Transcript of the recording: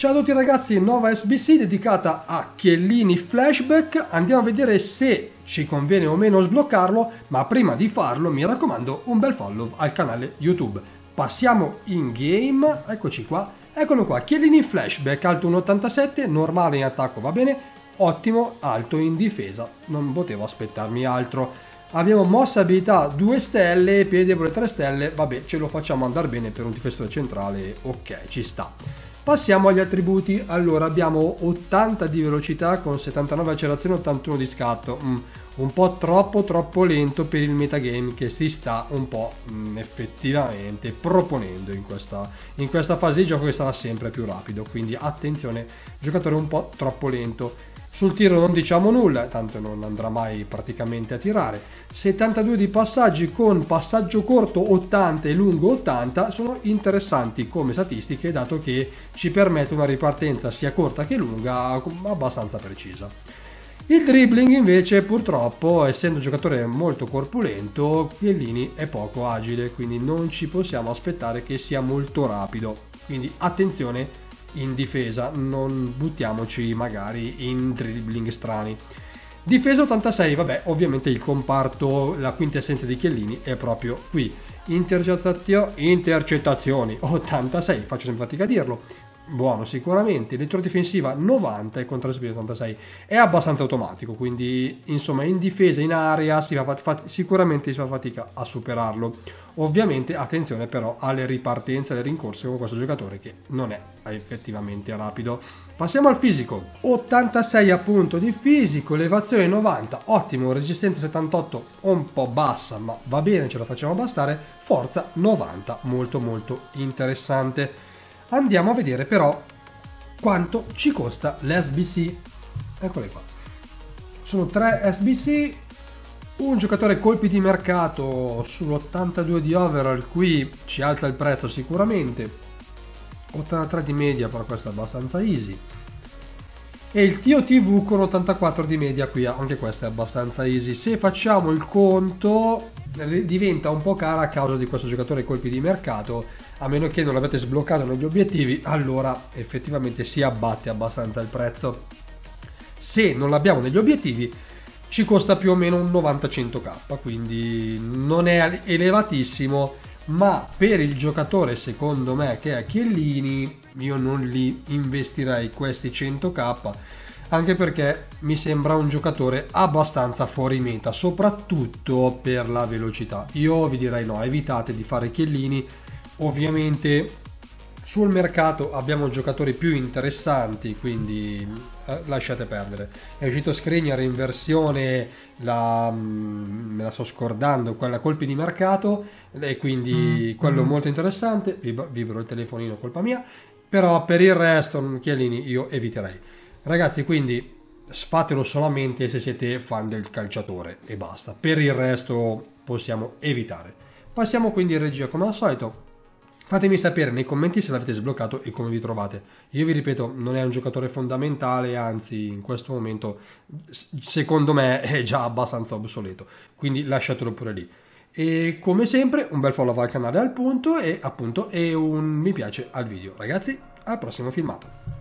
Ciao a tutti ragazzi, nuova SBC dedicata a Chiellini Flashback. Andiamo a vedere se ci conviene o meno sbloccarlo, ma prima di farlo mi raccomando un bel follow al canale YouTube. Passiamo in game, eccoci qua. Eccolo qua, Chiellini Flashback, alto 1,87, normale in attacco va bene, ottimo, alto in difesa. Non potevo aspettarmi altro. Abbiamo mossa abilità 2 stelle, piede debole 3 stelle, vabbè ce lo facciamo andare bene per un difensore centrale, ok ci sta. Passiamo agli attributi. Allora, abbiamo 80 di velocità con 79 accelerazione e 81 di scatto. Mm, un po' troppo, troppo lento per il metagame che si sta un po' mm, effettivamente proponendo in questa, in questa fase di gioco che sarà sempre più rapido. Quindi attenzione, giocatore un po' troppo lento. Sul tiro non diciamo nulla, tanto non andrà mai praticamente a tirare. 72 di passaggi con passaggio corto 80 e lungo 80 sono interessanti come statistiche dato che ci permette una ripartenza sia corta che lunga abbastanza precisa. Il dribbling invece purtroppo essendo un giocatore molto corpulento Chiellini è poco agile quindi non ci possiamo aspettare che sia molto rapido quindi attenzione in difesa, non buttiamoci magari in dribbling strani. Difesa 86, vabbè, ovviamente il comparto, la quintessenza di Chiellini è proprio qui. Intercettazioni 86, faccio sempre fatica a dirlo buono sicuramente, lettura difensiva 90 e contra 86 è abbastanza automatico, quindi insomma in difesa, in area si fa sicuramente si fa fatica a superarlo. Ovviamente attenzione però alle ripartenze, alle rincorse con questo giocatore che non è effettivamente rapido. Passiamo al fisico, 86 appunto di fisico, elevazione 90, ottimo, resistenza 78 un po' bassa ma va bene, ce la facciamo bastare, forza 90, molto molto interessante. Andiamo a vedere però quanto ci costa l'SBC. Eccole qua. Sono tre SBC, un giocatore colpi di mercato sull'82 di overall, qui ci alza il prezzo sicuramente. 83 di media, però questo è abbastanza easy. E il TOTV con 84 di media, qui anche questo è abbastanza easy. Se facciamo il conto, diventa un po' cara a causa di questo giocatore colpi di mercato a meno che non l'avete sbloccato negli obiettivi, allora effettivamente si abbatte abbastanza il prezzo. Se non l'abbiamo negli obiettivi, ci costa più o meno un 90-100k, quindi non è elevatissimo, ma per il giocatore secondo me che è Chiellini, io non li investirei questi 100k, anche perché mi sembra un giocatore abbastanza fuori meta, soprattutto per la velocità. Io vi direi no, evitate di fare Chiellini Ovviamente sul mercato abbiamo giocatori più interessanti, quindi eh, lasciate perdere. È uscito Skriniar in versione, la, mm, me la sto scordando, quella colpi di mercato, e quindi mm. quello mm. molto interessante. Vibro il telefonino, colpa mia. Però per il resto, Chiellini, io eviterei. Ragazzi, quindi fatelo solamente se siete fan del calciatore e basta. Per il resto possiamo evitare. Passiamo quindi in regia come al solito Fatemi sapere nei commenti se l'avete sbloccato e come vi trovate. Io vi ripeto, non è un giocatore fondamentale, anzi in questo momento secondo me è già abbastanza obsoleto, quindi lasciatelo pure lì. E come sempre un bel follow al canale al punto e appunto e un mi piace al video. Ragazzi, al prossimo filmato.